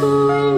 Música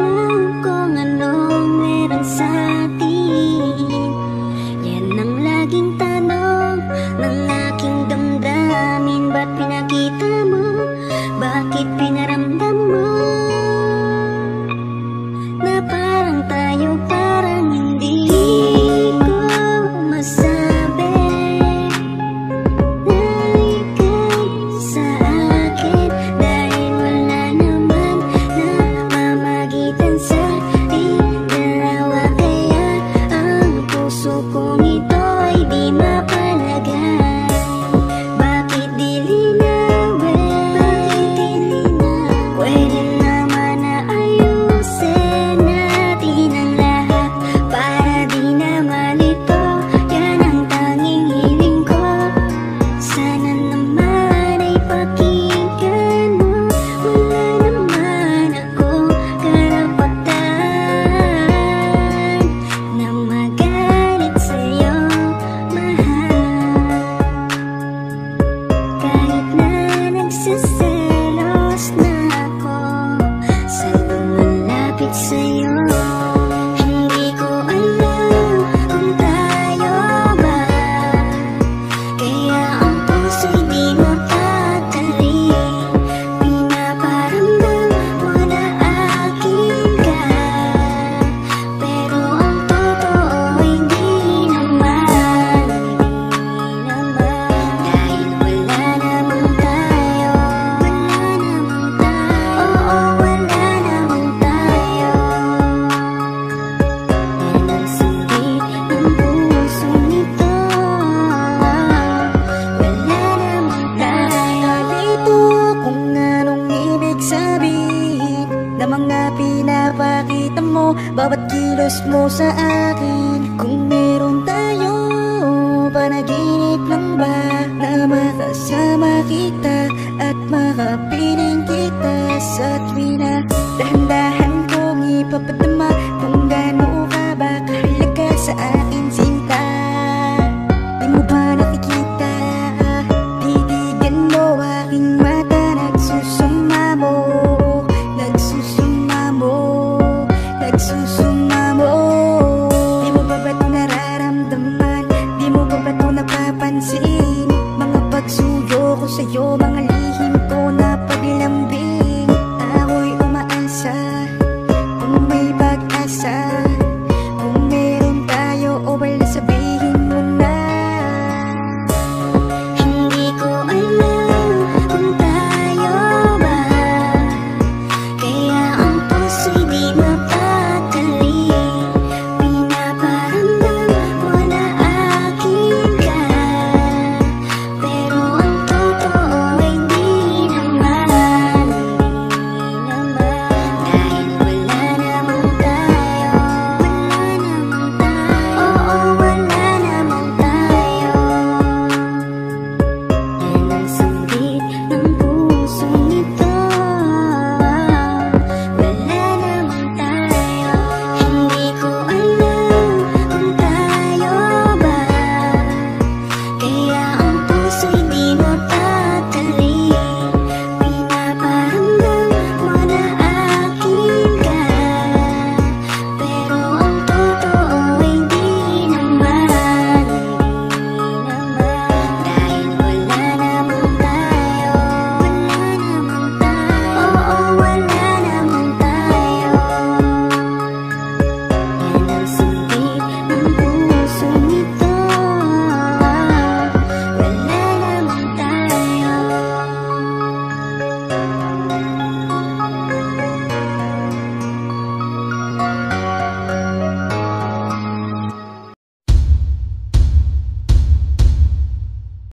see mga pinapakita mo Bawat kilos mo sa akin. Kung meron tayo Panaginip lang ba Na makasama kita At makapiling kita sa